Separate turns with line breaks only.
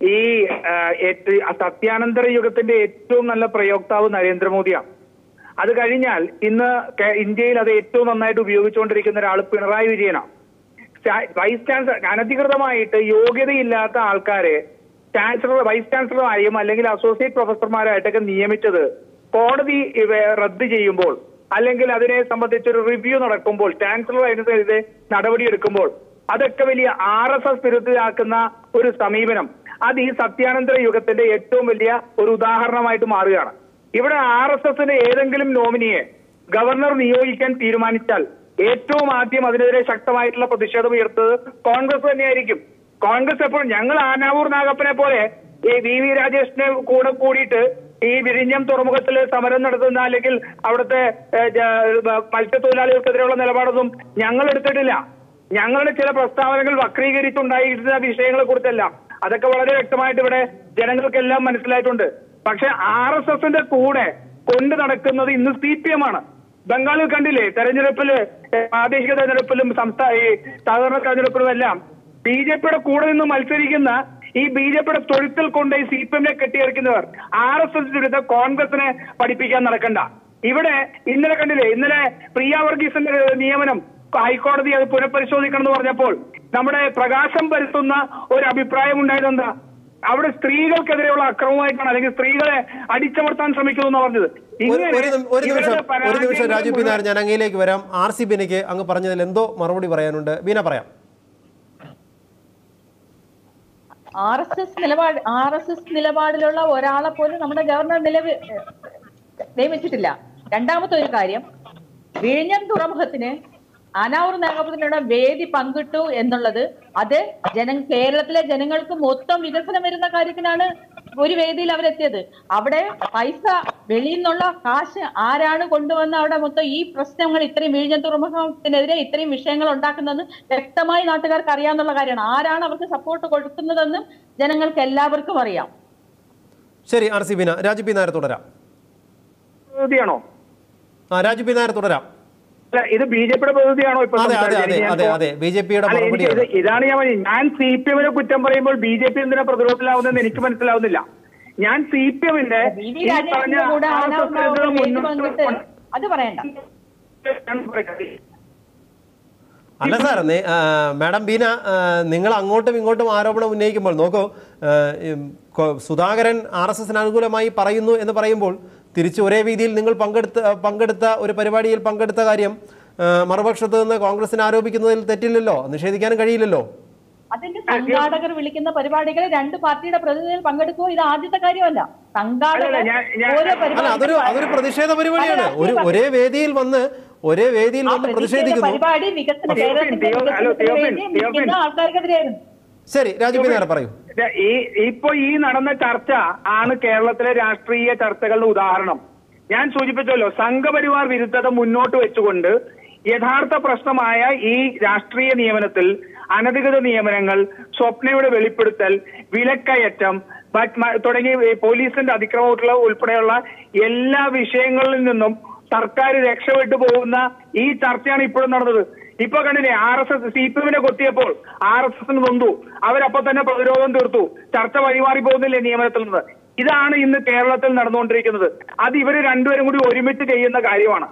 ഈ സത്യാനന്തര യുഗത്തിന്റെ ഏറ്റവും നല്ല പ്രയോക്താവ് നരേന്ദ്രമോദിയാണ്. അത് കഴിഞ്ഞാൽ ഇന്ന് ഇന്ത്യയിൽ അത് ഏറ്റവും നന്നായിട്ട് ഉപയോഗിച്ചുകൊണ്ടിരിക്കുന്ന ഒരാൾ പിണറായി വിജയനാണ്. വൈസ് ചാൻസലർ അനധികൃതമായിട്ട് യോഗ്യതയില്ലാത്ത ആൾക്കാരെ ചാൻസലർ വൈസ് ചാൻസലറായും അല്ലെങ്കിൽ അസോസിയേറ്റ് പ്രൊഫസർമാരായിട്ടൊക്കെ നിയമിച്ചത് കോടതി റദ്ദ് ചെയ്യുമ്പോൾ അല്ലെങ്കിൽ അതിനെ സംബന്ധിച്ചൊരു റിവ്യൂ നടക്കുമ്പോൾ ചാൻസലർ അതിനെതിരെ നടപടിയെടുക്കുമ്പോൾ അതൊക്കെ വലിയ ആർ എസ് എസ് വിരുദ്ധരാക്കുന്ന ഒരു സമീപനം അത് ഈ സത്യാനന്തര യുഗത്തിന്റെ ഏറ്റവും വലിയ ഒരു ഉദാഹരണമായിട്ട് മാറുകയാണ്. ഇവിടെ ആർ എസ് എസിന്റെ ഏതെങ്കിലും നോമിനിയെ ഗവർണർ നിയോഗിക്കാൻ തീരുമാനിച്ചാൽ ഏറ്റവും ആദ്യം അതിനെതിരെ ശക്തമായിട്ടുള്ള പ്രതിഷേധം ഉയർത്തത് കോൺഗ്രസ് തന്നെയായിരിക്കും. കോൺഗ്രസ് എപ്പോഴും ഞങ്ങൾ ആനാവൂർ നാഗപ്പനെ പോലെ ഈ വി വി രാജേഷിനെ കൂടെ കൂടിയിട്ട് ഈ വിഴിഞ്ഞം തുറമുഖത്തിൽ സമരം നടത്തുന്ന അല്ലെങ്കിൽ അവിടുത്തെ മത്സ്യത്തൊഴിലാളികൾക്കെതിരെയുള്ള നിലപാടൊന്നും ഞങ്ങൾ എടുത്തിട്ടില്ല. ഞങ്ങളുടെ ചില പ്രസ്താവനകൾ വക്രീകരിച്ചുണ്ടായിരുന്ന വിഷയങ്ങളെ കുറിച്ചല്ല അതൊക്കെ വളരെ വ്യക്തമായിട്ട് ഇവിടെ ജനങ്ങൾക്കെല്ലാം മനസ്സിലായിട്ടുണ്ട്. പക്ഷെ ആർ എസ് എസിന്റെ കൂടെ കൊണ്ടു നടക്കുന്നത് ഇന്ന് സി പി എം ആണ്. ബംഗാളിൽ കണ്ടില്ലേ തെരഞ്ഞെടുപ്പിൽ പ്രാദേശിക തെരഞ്ഞെടുപ്പിലും സംസ്ഥാന ഈ സാധാരണ തെരഞ്ഞെടുപ്പിലും എല്ലാം ബി ജെ പിയുടെ കൂടെ നിന്ന് മത്സരിക്കുന്ന ഈ ബി ജെ പിയുടെ തൊഴുത്തിൽ കൊണ്ട് ഈ സി പി എമ്മിനെ കെട്ടിയിറക്കുന്നവർ ആർ എസ് എസ് കോൺഗ്രസിനെ പഠിപ്പിക്കാൻ നടക്കണ്ട. ഇവിടെ ഇന്നലെ കണ്ടില്ലേ ഇന്നലെ പ്രിയ വർഗീസിന്റെ നിയമനം ഹൈക്കോടതി അത് പുനഃപരിശോധിക്കണം എന്ന് പറഞ്ഞപ്പോൾ നമ്മുടെ പ്രകാശം പരത്തുന്ന ഒരു അഭിപ്രായം ഉണ്ടായതെന്താ? അവിടെ സ്ത്രീകൾക്കെതിരെയുള്ള അക്രമമായിട്ടാണ് അല്ലെങ്കിൽ സ്ത്രീകളെ അടിച്ചമർത്താൻ ശ്രമിക്കുന്നു എന്ന് പറഞ്ഞത്.
ഒരു ഒരു ഒരു നിമിഷം ഒരു നിമിഷം രാജു പി നായർ ഞാൻ അങ്ങയിലേക്ക് വരാം. ആർ സി ബിനയ്ക്ക് അങ്ങ് പറഞ്ഞതിൽ എന്തോ മറുപടി പറയാനുണ്ട്. ബീന പറയാം.
ആർ എസ് എസ് നിലപാട് ആർ എസ് എസ് നിലപാടിലുള്ള ഒരാളെ പോലും നമ്മുടെ ഗവർണർ നിലവിൽ നിയമിച്ചിട്ടില്ല. രണ്ടാമത്തെ ഒരു കാര്യം വിഴിഞ്ഞം തുറമുഖത്തിന് അനാവൂർ നാഗപുരത്തിനുള്ള വേദി പങ്കിട്ടു എന്നുള്ളത് അത് ജന കേരളത്തിലെ ജനങ്ങൾക്ക് മൊത്തം വികസനം വരുന്ന കാര്യത്തിനാണ് ഒരു വേദിയിൽ അവരെത്തിയത്. അവിടെ പൈസ വെളിയിൽ നിന്നുള്ള കാശ് ആരാണ് കൊണ്ടുവന്ന അവിടെ മൊത്തം ഈ പ്രശ്നങ്ങൾ ഇത്രയും വിഴിഞ്ഞം തുറമുഖത്തിനെതിരെ ഇത്രയും വിഷയങ്ങൾ ഉണ്ടാക്കുന്നതെന്ന് വ്യക്തമായി നാട്ടുകാർക്ക് അറിയാവുന്ന കാര്യമാണ്. ആരാണ് അവർക്ക് സപ്പോർട്ട് കൊടുക്കുന്നതെന്നും ജനങ്ങൾക്ക് എല്ലാവർക്കും അറിയാം.
ശരി R C Bina Raju P Nair തുടരാം. രാജു പി നായർ തുടരാം.
ഇത് ബി ജെ പിയുടെ പ്രതിനിധിയാണോ ഇപ്പൊ ഇതാണ് ഞാൻ പറഞ്ഞത്. ഞാൻ സി പി എമ്മിനെ കുറ്റം പറയുമ്പോൾ ബി ജെ പി എന്തിനാ പ്രതിരോധത്തിലാവുന്നതെന്ന് എനിക്ക് മനസ്സിലാവുന്നില്ല. ഞാൻ സി പി എമ്മിന്റെ
അത് പറയണ്ട.
അല്ല സാർ നേ- മാഡം ബീന നിങ്ങൾ അങ്ങോട്ടും ഇങ്ങോട്ടും ആരോപണം ഉന്നയിക്കുമ്പോൾ നോക്കൂ സുധാകരൻ ആർ എസ് എസിന് അനുകൂലമായി പറയുന്നു എന്ന് പറയുമ്പോൾ തിരിച്ച് ഒരേ രീതിയിൽ നിങ്ങൾ പങ്കെടുത്ത പങ്കെടുത്ത ഒരു പരിപാടിയിൽ പങ്കെടുത്ത കാര്യം മറുപക്ഷത്ത് നിന്ന് കോൺഗ്രസിനെ ആരോപിക്കുന്നതിൽ തെറ്റില്ലല്ലോ? നിഷേധിക്കാനും കഴിയില്ലല്ലോ?
അതിന്റെ സംഘാടകർ വിളിക്കുന്ന പരിപാടികൾ രണ്ട് പാർട്ടിയുടെ പ്രതിനിധികൾ പങ്കെടുക്കുമോ ഇത് ആദ്യത്തെ കാര്യമല്ല. സംഘാടകർ
അതൊരു
പരിപാടി
അതൊരു പ്രതിഷേധ പരിപാടിയാണ്. ഒരു ഒരേ വേദിയിൽ വന്ന് ഒരേ വേദിയിൽ വന്ന് പ്രതിഷേധിക്കുന്നു.
പരിപാടി വികസന ആൾക്കാർക്കെതിരെയായിരുന്നു.
ശരി രാജു പി പറയൂ.
ഈ ഇപ്പൊ ഈ നടന്ന ചർച്ച ആണ് കേരളത്തിലെ രാഷ്ട്രീയ ചർച്ചകളുടെ ഉദാഹരണം. ഞാൻ സൂചിപ്പിച്ചല്ലോ സംഘപരിവാർ വിരുദ്ധത മുന്നോട്ട് വെച്ചുകൊണ്ട് യഥാർത്ഥ പ്രശ്നമായ ഈ രാഷ്ട്രീയ നിയമനത്തിൽ അനധികൃത നിയമനങ്ങൾ സ്വപ്നയുടെ വെളിപ്പെടുത്തൽ വിലക്കയറ്റം തുടങ്ങി പോലീസിന്റെ അതിക്രമമായിട്ടുള്ള ഉൾപ്പെടെയുള്ള എല്ലാ വിഷയങ്ങളിൽ നിന്നും സർക്കാർ രക്ഷപ്പെട്ടു പോകുന്ന ഈ ചർച്ചയാണ് ഇപ്പോഴും നടന്നത്. ഇപ്പൊ കണ്ടില്ലേ R S S C P എമ്മിനെ കൊത്തിയപ്പോൾ ആർ എസ് എസിന് നൊന്തു അവരപ്പൊ തന്നെ പ്രതിരോധം തീർത്തു. ചർച്ച വഴിമാറി പോകുന്നില്ലേ നിയമനത്തിൽ നിന്ന്? ഇതാണ് ഇന്ന് കേരളത്തിൽ നടന്നുകൊണ്ടിരിക്കുന്നത്. അത് ഇവർ രണ്ടുപേരും കൂടി ഒരുമിച്ച് ചെയ്യുന്ന കാര്യമാണ്.